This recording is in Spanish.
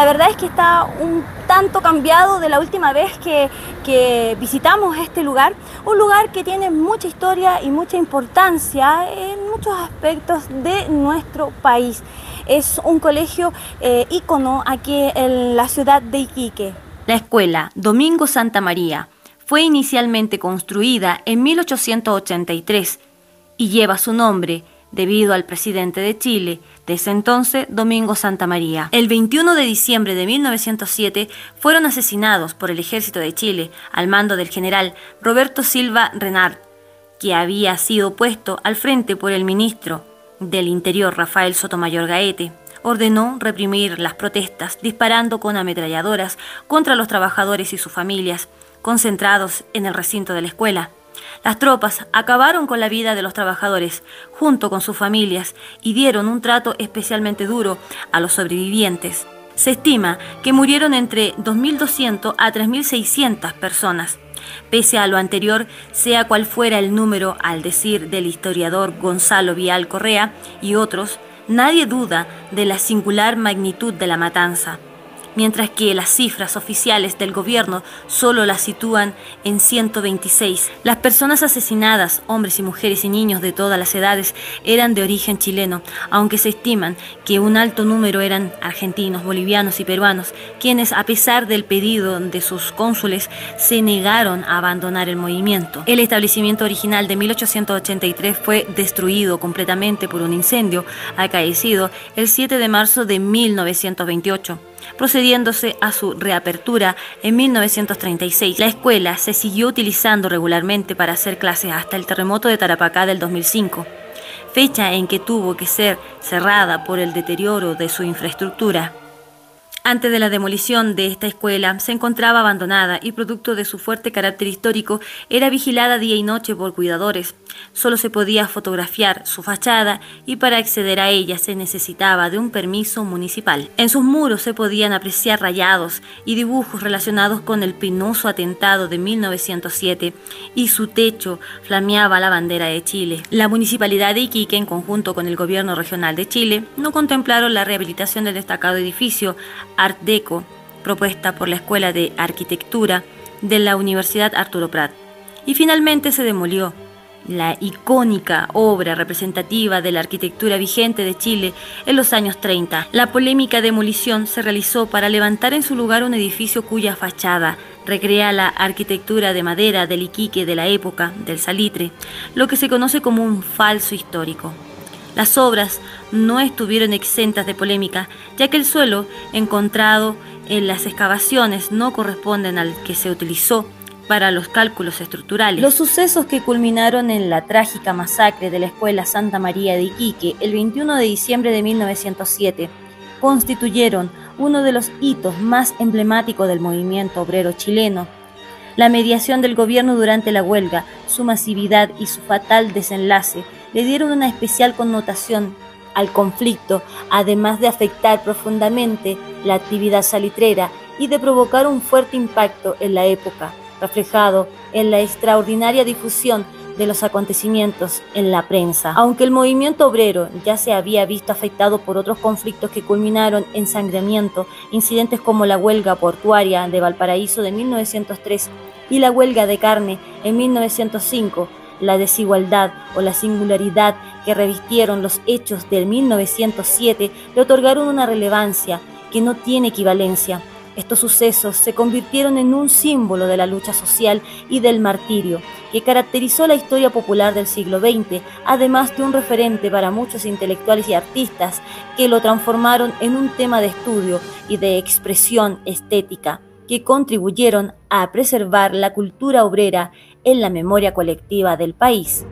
La verdad es que está un tanto cambiado de la última vez que, visitamos este lugar, un lugar que tiene mucha historia y mucha importancia en muchos aspectos de nuestro país. Es un colegio eh, ícono aquí en la ciudad de Iquique. La escuela Domingo Santa María fue inicialmente construida en 1883 y lleva su nombre debido al presidente de Chile, de ese entonces, Domingo Santa María. El 21 de diciembre de 1907 fueron asesinados por el ejército de Chile al mando del general Roberto Silva Renard, que había sido puesto al frente por el ministro del Interior Rafael Sotomayor Gaete. Ordenó reprimir las protestas disparando con ametralladoras contra los trabajadores y sus familias, concentrados en el recinto de la escuela. Las tropas acabaron con la vida de los trabajadores junto con sus familias y dieron un trato especialmente duro a los sobrevivientes. Se estima que murieron entre 2.200 a 3.600 personas. Pese a lo anterior, sea cual fuera el número al decir del historiador Gonzalo Vial Correa y otros, nadie duda de la singular magnitud de la matanza mientras que las cifras oficiales del gobierno solo las sitúan en 126. Las personas asesinadas, hombres y mujeres y niños de todas las edades, eran de origen chileno, aunque se estiman que un alto número eran argentinos, bolivianos y peruanos, quienes a pesar del pedido de sus cónsules se negaron a abandonar el movimiento. El establecimiento original de 1883 fue destruido completamente por un incendio acaecido el 7 de marzo de 1928 procediéndose a su reapertura en 1936. La escuela se siguió utilizando regularmente para hacer clases hasta el terremoto de Tarapacá del 2005, fecha en que tuvo que ser cerrada por el deterioro de su infraestructura. Antes de la demolición de esta escuela, se encontraba abandonada y producto de su fuerte carácter histórico, era vigilada día y noche por cuidadores. Solo se podía fotografiar su fachada y para acceder a ella se necesitaba de un permiso municipal. En sus muros se podían apreciar rayados y dibujos relacionados con el penoso atentado de 1907 y su techo flameaba la bandera de Chile. La municipalidad de Iquique, en conjunto con el gobierno regional de Chile, no contemplaron la rehabilitación del destacado edificio Art Deco, propuesta por la Escuela de Arquitectura de la Universidad Arturo Prat, y finalmente se demolió la icónica obra representativa de la arquitectura vigente de Chile en los años 30. La polémica demolición se realizó para levantar en su lugar un edificio cuya fachada recrea la arquitectura de madera del Iquique de la época del Salitre, lo que se conoce como un falso histórico. Las obras no estuvieron exentas de polémica, ya que el suelo encontrado en las excavaciones no corresponden al que se utilizó para los cálculos estructurales. Los sucesos que culminaron en la trágica masacre de la Escuela Santa María de Iquique el 21 de diciembre de 1907 constituyeron uno de los hitos más emblemáticos del movimiento obrero chileno. La mediación del gobierno durante la huelga, su masividad y su fatal desenlace le dieron una especial connotación al conflicto, además de afectar profundamente la actividad salitrera y de provocar un fuerte impacto en la época, reflejado en la extraordinaria difusión de los acontecimientos en la prensa. Aunque el movimiento obrero ya se había visto afectado por otros conflictos que culminaron en sangramiento, incidentes como la huelga portuaria de Valparaíso de 1903 y la huelga de carne en 1905, la desigualdad o la singularidad que revistieron los hechos del 1907 le otorgaron una relevancia que no tiene equivalencia. Estos sucesos se convirtieron en un símbolo de la lucha social y del martirio que caracterizó la historia popular del siglo XX, además de un referente para muchos intelectuales y artistas que lo transformaron en un tema de estudio y de expresión estética que contribuyeron a preservar la cultura obrera en la memoria colectiva del país.